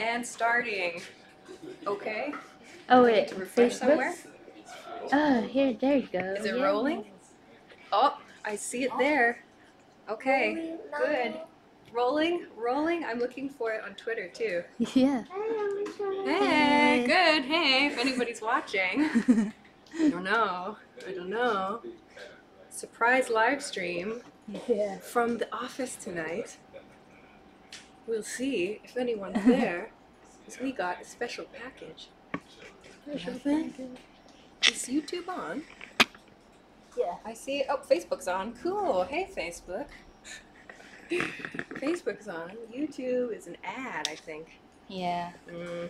And starting. Okay. Oh wait, To refresh somewhere. Oh, here, there you go. Is it Yeah. rolling? Oh, I see it there. Okay, good. Rolling, rolling. I'm looking for it on Twitter too. Yeah. Hey, good. Hey, if anybody's watching. I don't know. I don't know. Surprise live stream Yeah. from the office tonight. We'll see if anyone's there. Because we got a special package. Special thing. Is YouTube on? Yeah. I see. Oh, Facebook's on. Cool. Hey, Facebook. Facebook's on. YouTube is an ad, I think. Yeah. Mm.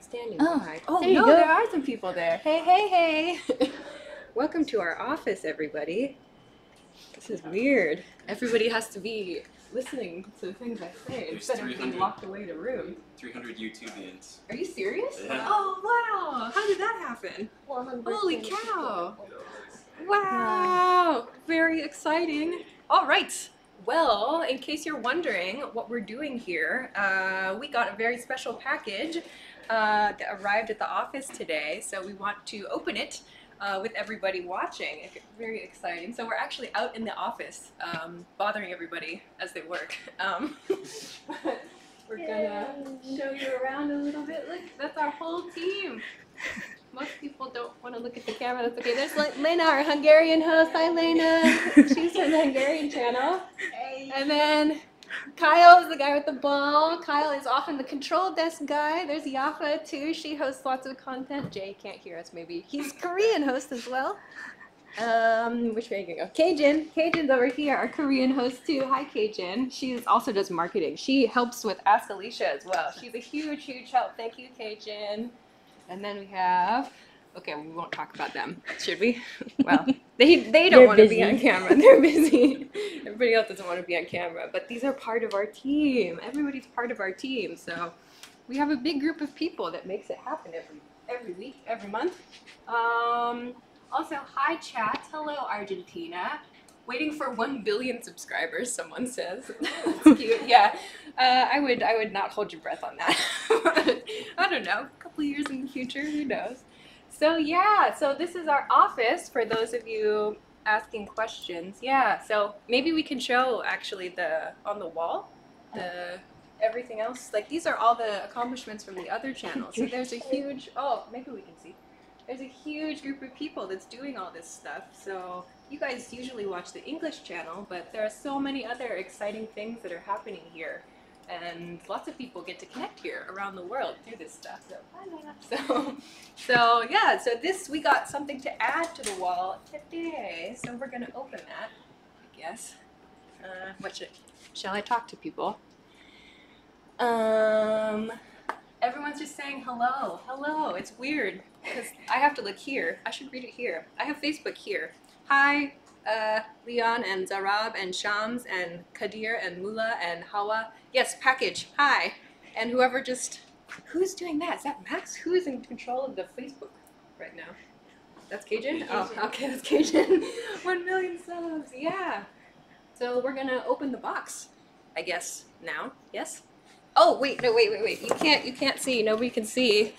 Standing Oh, behind. Oh there you no, go. there are some people there. Hey, hey, hey! Welcome to our office, everybody. This is weird. Everybody has to be listening to the things I say There's instead of being 300. locked away in a room. 300 YouTubians. Are you serious? Yeah. Oh wow! How did that happen? Holy cow! Wow! Very exciting. All right. Well, in case you're wondering what we're doing here, uh, we got a very special package uh, that arrived at the office today. So we want to open it uh, with everybody watching. It's very exciting. So we're actually out in the office, um, bothering everybody as they work. Um, we're gonna show you around a little bit. Look, that's our whole team. Most people don't want to look at the camera. That's okay. There's Le- Lena, our Hungarian host. Hi, Lena. She's from the Hungarian channel. And then Kyle is the guy with the ball. Kyle is often the control desk guy. There's Yafa too. She hosts lots of content. Jay can't hear us. Maybe he's Korean host as well. Um, which way are you gonna go? Kajin. Kajin's over here, our Korean host too. Hi, Kajin. She also does marketing. She helps with Ask Alisha as well. She's a huge, huge help. Thank you, Kajin. And then we have. Okay, we won't talk about them, should we? Well, they they don't want to be on camera. They're busy. Everybody else doesn't want to be on camera, but these are part of our team. Everybody's part of our team, so we have a big group of people that makes it happen every every week, every month. Um, also, hi chat. Hello, Argentina. Waiting for one billion subscribers. Someone says. That's cute. Yeah, uh, I would. I would not hold your breath on that. I don't know. A couple years in the future, who knows? So yeah. So this is our office for those of you asking questions. Yeah. So maybe we can show actually the on the wall the everything else. Like these are all the accomplishments from the other channels. So there's a huge. Oh, maybe we can see there's a huge group of people that's doing all this stuff. So you guys usually watch the English channel, but there are so many other exciting things that are happening here. And lots of people get to connect here around the world through this stuff. So, so, so yeah. So this we got something to add to the wall today. So we're gonna open that, I guess. Uh, what should shall I talk to people? Um, everyone's just saying hello, hello. It's weird because I have to look here. I should read it here. I have Facebook here. Hi, uh, Leon and Zarab and Shams and Kadir and Mula and Hawa. Yes, package. Hi, and whoever just who's doing that? Is that Max? Who is in control of the Facebook right now? That's Cajun. Oh, okay, that's Cajun. One million subs. Yeah. So we're gonna open the box, I guess now. Yes. Oh wait, no, wait, wait, wait. You can't, you can't see. Nobody can see.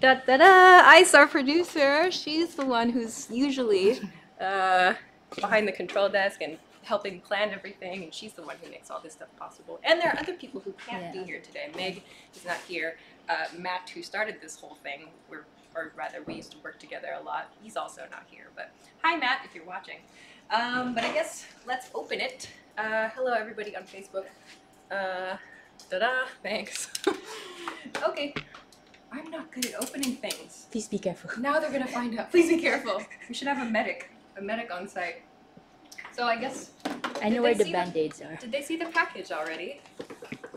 Da da da! Ice, our producer. She's the one who's usually uh, behind the control desk and helping plan everything, and she's the one who makes all this stuff possible. And there are other people who can't Yeah. be here today. Meg is not here. Uh, Matt, who started this whole thing, we're, or rather, we used to work together a lot. He's also not here. But hi, Matt, if you're watching. Um, but I guess let's open it. Uh, hello, everybody on Facebook. Uh, da-da, thanks. okay, I'm not good at opening things. Please be careful. Now they're gonna find out. Please be careful. We should have a medic, a medic on site. So I guess, I know where they the see band aids are. did they see the package already?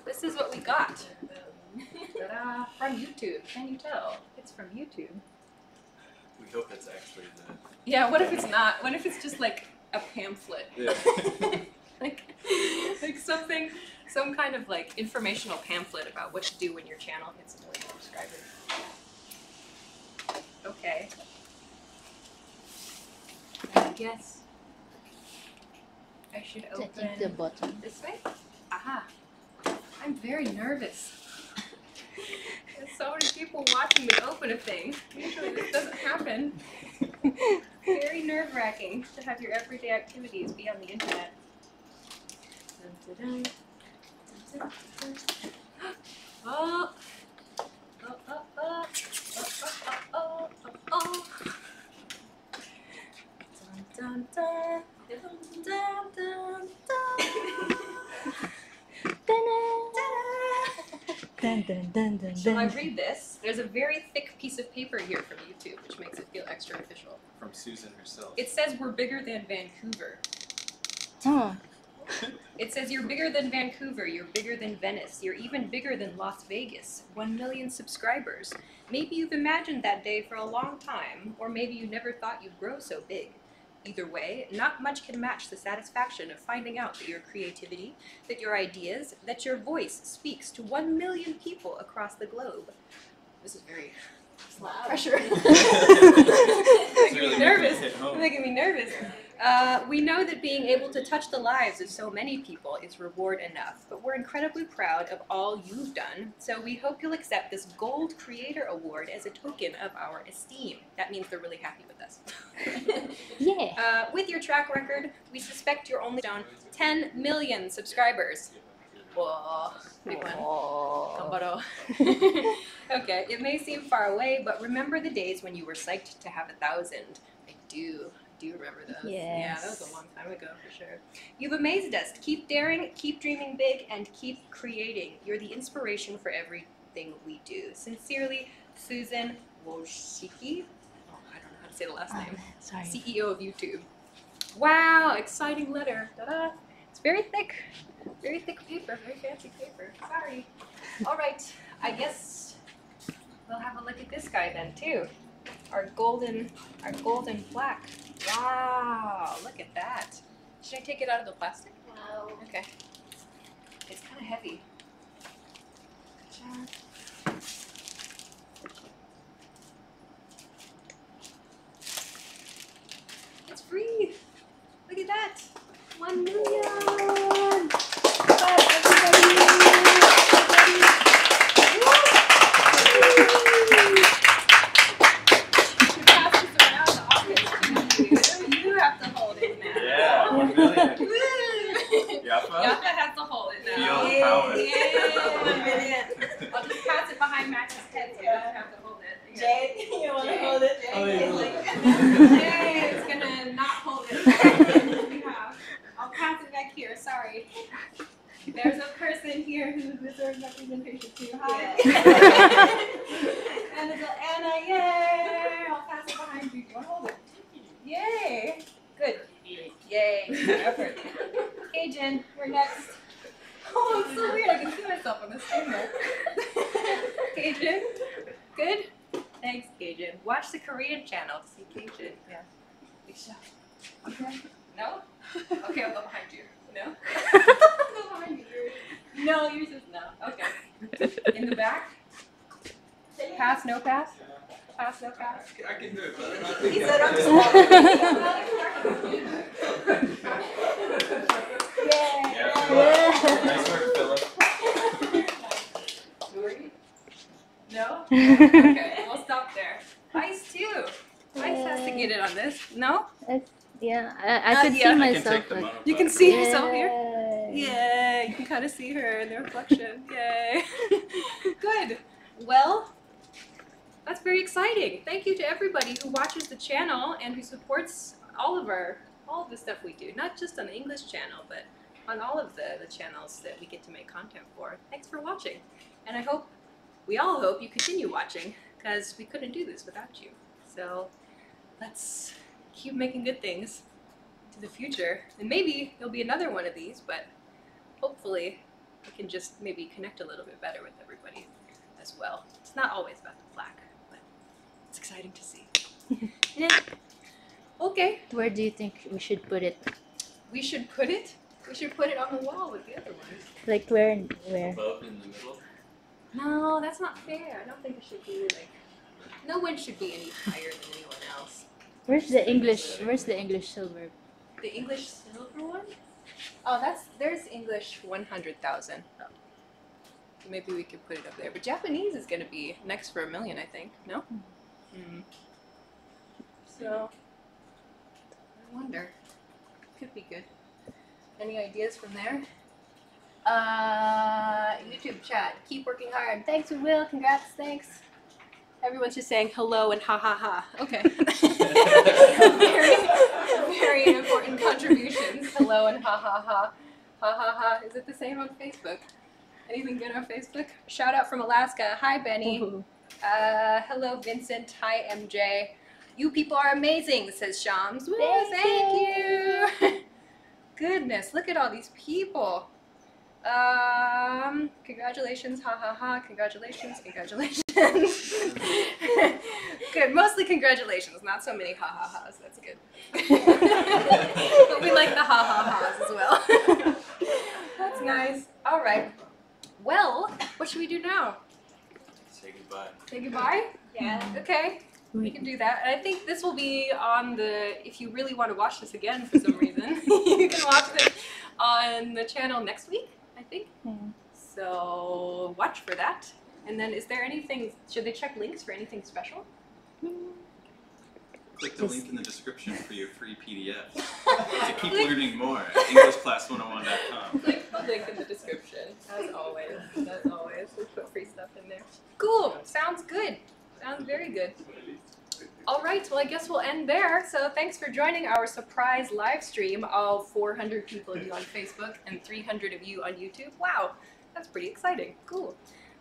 This is what we got. Ta-da, from YouTube. Can you tell? It's from YouTube. We hope it's actually the. Yeah, what if it's not? What if it's just like a pamphlet? Yeah. like, like something, some kind of like informational pamphlet about what to do when your channel hits a million subscribers. Okay. I guess I should think the open bottom. this way. Aha. I'm very nervous. There's so many people watching me open a thing. Usually this doesn't happen. Very nerve wracking to have your everyday activities be on the internet. Dun, dun, dun. Oh. Oh, oh, oh. Oh, oh, oh, oh, oh. Dun. Dun, dun, Dun, dun, dun, dun, Shall I read this? There's a very thick piece of paper here from YouTube, which makes it feel extra official. From Susan herself. It says we're bigger than Vancouver. Huh. It says you're bigger than Vancouver, you're bigger than Venice, you're even bigger than Las Vegas. One million subscribers. Maybe you've imagined that day for a long time, or maybe you never thought you'd grow so big. Either way, not much can match the satisfaction of finding out that your creativity, that your ideas, that your voice speaks to one million people across the globe. This is very it's a pressure. It's making really me making nervous. it hit home. Making me nervous. Uh, we know that being able to touch the lives of so many people is reward enough, but we're incredibly proud of all you've done. So we hope you'll accept this Gold Creator Award as a token of our esteem. That means they're really happy with us. Yeah. uh, with your track record, we suspect you're only down 10 million subscribers. Whoa, big one. Okay, it may seem far away, but remember the days when you were psyched to have a thousand. Do, do remember those. Yeah, that was a long time ago for sure. You've amazed us. Keep daring, keep dreaming big, and keep creating. You're the inspiration for everything we do. Sincerely, Susan Wojcicki. Oh, I don't know how to say the last name. Um, sorry. CEO of YouTube. Wow, exciting letter. Ta-da. It's very thick. Very thick paper, very fancy paper. Sorry. All right, I guess we'll have a look at this guy then too. Our golden, our golden plaque. Wow, look at that. Should I take it out of the plastic? Wow. Okay. It's kind of heavy. Gotcha. It's free. Look at that. One million. Clap, everybody. Everybody. Woo. You pass this around the office too. You have to hold it now. Yeah, one million. Woo. Yaffa? Yaffa has to hold it now. Feel the power. Yeah. I'll just pass it behind Max's head so he doesn't have to hold it. Jay, you want to hold it? Oh, Jay? Jay is gonna not hold it. Yeah. I'll pass it back here. Sorry. There's a person here who deserves representation too. Hi. and little Anna, yay! I'll pass it behind you. Do you want to hold it? Yay! Good. Effort. Cajun, we're next. Oh, it's so weird. I can see myself on the screen there. Cajun, good? Thanks, Cajun. Watch the Korean channel to see Cajun. Yeah. Shot. Okay. No? Okay, I'll go behind you. No? I'll go behind you. No, yours is no. Okay. In the back? Pass, no pass? Pass, no pass? I can do it, but I don't think He I said, "I'm can." Yay! Yeah. Nice work, Philip. No? Okay, we'll stop there. Ice too. Ice has to get it on this. No? That's, yeah, I, I Uh, could yeah. see I I can myself. take the like, You can black. see yourself here. yeah. Yeah, you can kind of see her in the reflection. Yay. Good. Well, that's very exciting. Thank you to everybody who watches the channel and who supports all of our all of the stuff we do. Not just on the English channel, but on all of the, the channels that we get to make content for. Thanks for watching. And I hope we all hope you continue watching because we couldn't do this without you. So let's keep making good things to the future. And maybe there'll be another one of these, but hopefully we can just maybe connect a little bit better with everybody as well. It's not always about the plaque, but it's exciting to see. Yeah. Okay, Where do you think we should put it? we should put it. We should put it on the wall with the other ones. Like where? and Where? Above in the middle. No, that's not fair. I don't think it should be like. No one should be any higher than anyone else. Where's the English? Where's the English silver? The English silver one? Oh, that's there's English one hundred thousand. Maybe we could put it up there. But Japanese is gonna be next for a million, I think. No. Hmm. So I wonder. Could be good. Any ideas from there? Uh, YouTube chat. Keep working hard. Thanks, we Will. Congrats. Thanks. Everyone's just saying hello and ha ha ha. Okay. very, very important contributions. Hello and ha ha ha. Ha ha ha. Is it the same on Facebook? Anything good on Facebook? Shout out from Alaska. Hi, Benny. Uh, hello, Vincent. Hi, MJ. You people are amazing, says Shams. Woo, Thank thank you. Goodness, look at all these people. Um, congratulations, ha ha ha, congratulations, congratulations. good, mostly congratulations, not so many ha ha ha's, that's good. but we like the ha ha ha's as well. that's nice. All right. Well, what should we do now? Say goodbye. Say goodbye? Yeah. Okay, we can do that. And I think this will be on the, if you really want to watch this again for some reason, you can watch it on the channel next week, I think. Yeah. So watch for that. And then is there anything, should they check links for anything special? Click the link in the description for your free PDF to keep learning more at EnglishClass101.com. Click the link in the description, as always. As always, we put free stuff in there. Cool, sounds good. Sounds very good. All right, well, I guess we'll end there. So thanks for joining our surprise live stream. All 400 people of you on Facebook and 300 of you on YouTube. Wow, that's pretty exciting. Cool.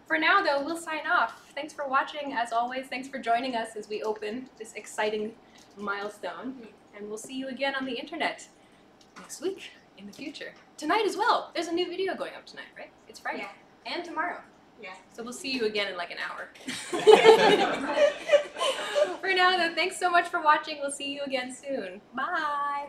For now, though, we'll sign off. Thanks for watching. As always, thanks for joining us as we open this exciting milestone. And we'll see you again on the internet next week in the future. Tonight as well. There's a new video going up tonight, right? It's Friday. Yeah. And tomorrow. Yeah. So we'll see you again in like an hour. for now, though, thanks so much for watching. We'll see you again soon. Bye.